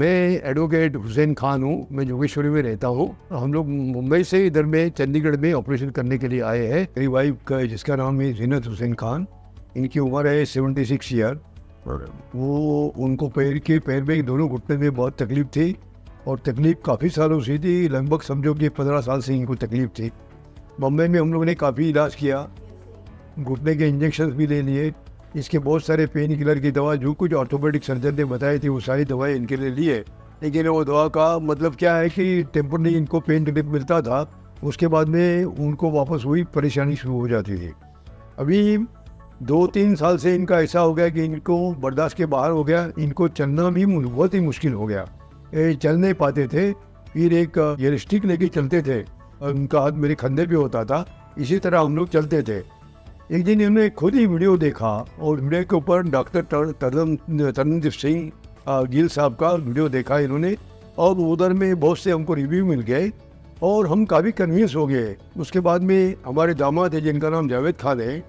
मैं एडवोकेट हुसैन खान हूँ, मैं जोगेश्वरी में रहता हूँ। हम लोग मुंबई से इधर में, चंडीगढ़ में ऑपरेशन करने के लिए आए हैं। मेरी वाइफ का, जिसका नाम है जीनत हुसैन खान इनकी उम्र है सेवेंटी सिक्स ईयर वो उनको पैर के पैर में दोनों घुटने में बहुत तकलीफ़ थी और तकलीफ़ काफ़ी सालों से थी। लगभग समझो कि पंद्रह साल से इनको तकलीफ़ थी। बम्बई में हम लोगों ने काफ़ी इलाज किया। घुटने के इंजेक्शन भी ले लिए। इसके बहुत सारे पेन किलर की दवा जो कुछ ऑर्थोपेडिक सर्जन ने बताई थी, वो सारी दवाएँ इनके लिए लिए लेकिन वो दवा का मतलब क्या है कि टेम्परली इनको पेन रिलीफ मिलता था, उसके बाद में उनको वापस वही परेशानी शुरू हो जाती थी। अभी दो तीन साल से इनका ऐसा हो गया कि इनको बर्दाश्त के बाहर हो गया, इनको चलना भी बहुत ही मुश्किल हो गया। ये चल नहीं पाते थे, फिर एक ये स्टिक लेके चलते थे, और उनका हाथ मेरे कंधे पे होता था, इसी तरह हम लोग चलते थे। एक दिन इन्होंने खुद ही वीडियो देखा और वीडियो के ऊपर डॉक्टर तरनदीप सिंह गिल साहब का वीडियो देखा इन्होंने। और उधर में बहुत से हमको रिव्यू मिल गए और हम काफ़ी कन्विंस हो गए। उसके बाद में हमारे दामाद है, जिनका नाम जावेद खान है,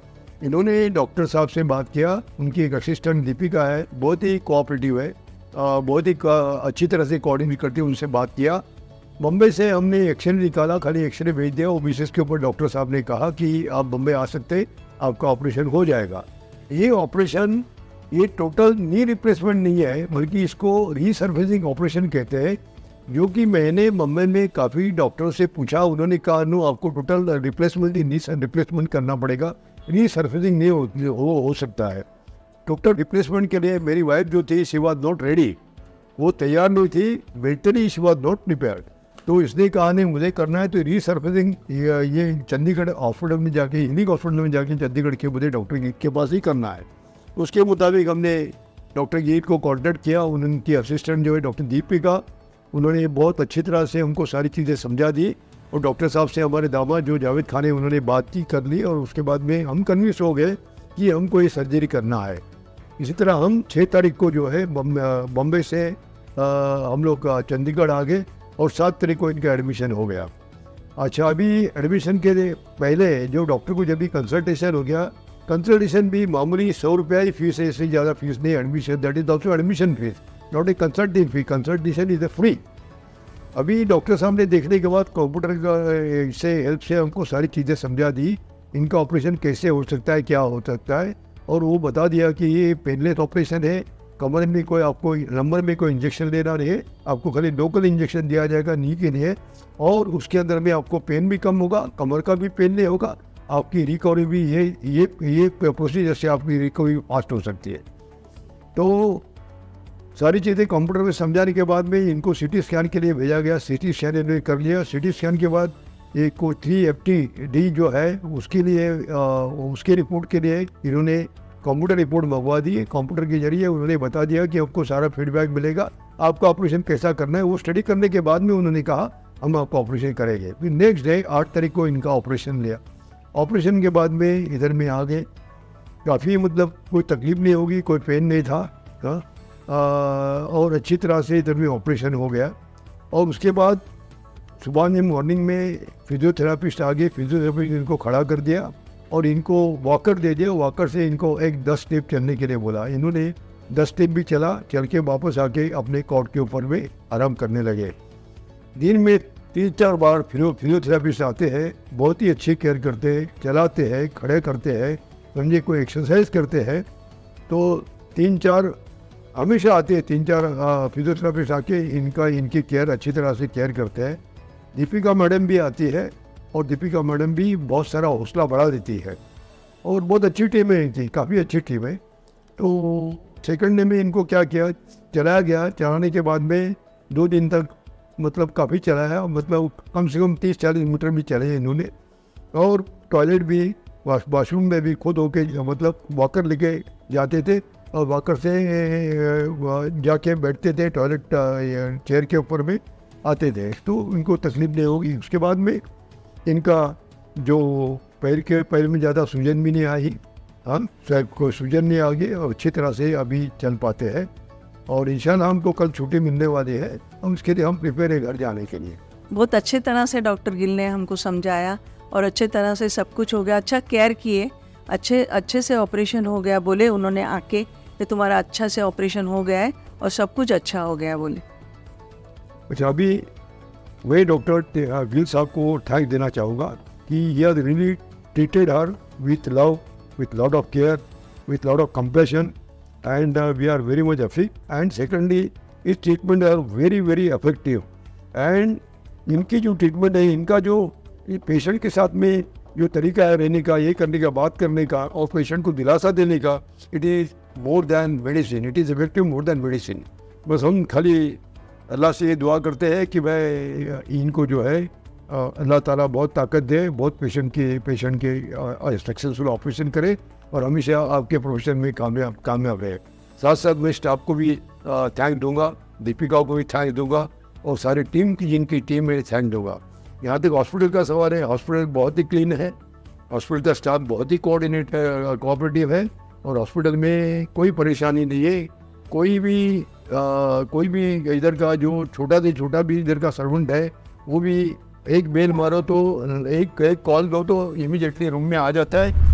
इन्होंने डॉक्टर साहब से बात किया। उनकी एक असिस्टेंट दीपिका है, बहुत ही कोऑपरेटिव है बहुत ही अच्छी तरह से कोऑर्डिनेट करती है, उनसे बात किया। बम्बई से हमने एक्सरे निकाला खाली एक्सरे भेज दिया। और मिसेस के ऊपर डॉक्टर साहब ने कहा कि आप बम्बई आ सकते आपका ऑपरेशन हो जाएगा। ये ऑपरेशन ये टोटल नी रिप्लेसमेंट नहीं है बल्कि इसको रीसर्फेसिंग ऑपरेशन कहते हैं जो कि मैंने मुंबई में काफ़ी डॉक्टरों से पूछा। उन्होंने कहा नो आपको टोटल रिप्लेसमेंट नी रिप्लेसमेंट करना पड़ेगा। रीसर्फेसिंग नहीं हो, हो, हो सकता है। टोटल रिप्लेसमेंट के लिए मेरी वाइफ जो थी शी वॉज़ नॉट रेडी वो तैयार नहीं थी mentally she was not prepared तो इसने कहा नहीं मुझे करना है तो रीसर्फेसिंग ये, चंडीगढ़ हॉस्पिटल में जाके यूनिक हॉस्पिटल में जाके चंडीगढ़ के मुझे डॉक्टर गीत के पास ही करना है. उसके मुताबिक हमने डॉक्टर गीत को कॉन्टेक्ट किया उनकी असिस्टेंट जो है डॉक्टर दीपिका उन्होंने बहुत अच्छी तरह से हमको सारी चीज़ें समझा दी और डॉक्टर साहब से हमारे दामाद जो जावेद खान है उन्होंने बात की कर ली और उसके बाद में हम कन्विंस हो गए कि हमको ये सर्जरी करना है। इसी तरह हम छः तारीख को जो है बम्बे से आ, हम लोग चंडीगढ़ आ गए। और सात तारीख को इनका एडमिशन हो गया। अच्छा अभी एडमिशन के पहले जो डॉक्टर को जब भी कंसल्टेशन हो गया कंसल्टेशन भी मामूली सौ रुपया ही फ़ीस है, इससे ज़्यादा फ़ीस नहीं admission that is also admission fees not a consulting fee consultation is a free अभी डॉक्टर साहब ने देखने के बाद कंप्यूटर से हेल्प से हमको सारी चीज़ें समझा दी, इनका ऑपरेशन कैसे हो सकता है, क्या हो सकता है, और वो बता दिया कि ये पेनलेस ऑपरेशन है कमर में कोई आपको नंबर में कोई इंजेक्शन देना नहीं है आपको खाली लोकल इंजेक्शन दिया जाएगा नी के लिए और उसके अंदर में आपको पेन भी कम होगा कमर का भी पेन नहीं होगा आपकी रिकवरी भी ये ये ये प्रोसीजर से आपकी रिकवरी फास्ट हो सकती है। तो सारी चीज़ें कंप्यूटर में समझाने के बाद में इनको सिटी स्कैन के लिए भेजा गया सिटी स्कैन इन्होंने कर लिया। सिटी स्कैन के बाद एक को थ्री एफ़ टी डी जो है उसके लिए आ, उसके रिपोर्ट के लिए इन्होंने कंप्यूटर रिपोर्ट मंगवा दी कंप्यूटर के ज़रिए उन्होंने बता दिया कि आपको सारा फीडबैक मिलेगा आपका ऑपरेशन कैसा करना है वो स्टडी करने के बाद में उन्होंने कहा हम आपका ऑपरेशन करेंगे। फिर नेक्स्ट डे आठ तारीख को इनका ऑपरेशन लिया। ऑपरेशन के बाद में इधर में आ गए। काफ़ी मतलब कोई तकलीफ़ नहीं होगी कोई पेन नहीं था आ, और अच्छी तरह से इधर में ऑपरेशन हो गया। और उसके बाद सुबह ने मॉर्निंग में फिजियोथेरापिस्ट आ गए फिजियोथेरापिस्ट इनको खड़ा कर दिया। और इनको वॉकर दे दिया। वॉकर से इनको एक दस स्टेप चलने के लिए बोला। इन्होंने दस स्टेप भी चला, चल के वापस आके अपने कॉट के ऊपर में आराम करने लगे। दिन में तीन चार बार फिजियो फिजियोथेरापिस्ट आते हैं, बहुत ही अच्छी केयर करते हैं, चलाते हैं, खड़े करते हैं समझे कोई एक्सरसाइज करते हैं। तो तीन चार हमेशा आते हैं तीन चार फिजियोथेरापिस्ट आके इनका, इनकी केयर अच्छी तरह से केयर करते हैं। दीपिका मैडम भी आती है और दीपिका मैडम भी बहुत सारा हौसला बढ़ा देती है। और बहुत अच्छी टीम है थी काफ़ी अच्छी टीम है। तो सेकंड डे में इनको क्या किया? चलाया गया। चलाने के बाद में दो दिन तक मतलब काफ़ी चलाया। मतलब कम से कम तीस चालीस मीटर भी चले इन्होंने। और टॉयलेट भी वाशरूम में भी खुद होके मतलब वॉकर लेके जाते थे। और वॉकर से जाके बैठते थे टॉयलेट चेयर के ऊपर में आते थे। तो इनको तकलीफ़ नहीं होगी। उसके बाद में इनका जो पैर के पैर में ज़्यादा सूजन भी नहीं आई हम कोई सूजन नहीं आ गई और अच्छी तरह से अभी चल पाते हैं। और ईशान हमको कल छुट्टी मिलने वाली है और उसके लिए हम प्रिपेयर है घर जाने के लिए। बहुत अच्छे तरह से डॉक्टर गिल ने हमको समझाया और अच्छे तरह से सब कुछ हो गया अच्छा केयर किए अच्छे अच्छे से ऑपरेशन हो गया बोले उन्होंने आके कि तुम्हारा अच्छा से ऑपरेशन हो गया है और सब कुछ अच्छा हो गया बोले। अच्छा अभी मैं डॉक्टर गिल साहब को थैंक देना चाहूँगा कि has really treated her with love with lot of care with lot of compassion and we are very much happy and secondly इस treatment are very very effective and इनकी जो ट्रीटमेंट है, इनका जो पेशेंट के साथ में जो तरीका है रहने का, ये करने का, बात करने का और पेशेंट को दिलासा देने का it is more than medicine it is effective more than medicine बस हम खाली अल्लाह से ये दुआ करते हैं कि भाई इनको जो है अल्लाह ताला बहुत ताकत दे, बहुत पेशेंट के पेशेंट के सक्सेसफुल ऑपरेशन करे और हमेशा आपके प्रोफेशन में कामयाब कामयाब रहे। साथ साथ मैं स्टाफ को भी थैंक दूँगा दीपिका को भी थैंक दूँगा और सारी टीम की, जिनकी टीम में थैंक दूँगा। यहाँ तक हॉस्पिटल का सवाल है हॉस्पिटल बहुत ही क्लीन है हॉस्पिटल का स्टाफ बहुत ही कोऑर्डिनेट है कोऑपरेटिव है और हॉस्पिटल में कोई परेशानी नहीं है, कोई भी कोई भी इधर का जो छोटा से छोटा भी इधर का सर्वेंट है, वो भी एक बेल मारो तो एक एक कॉल दो तो इमीडिएटली रूम में आ जाता है।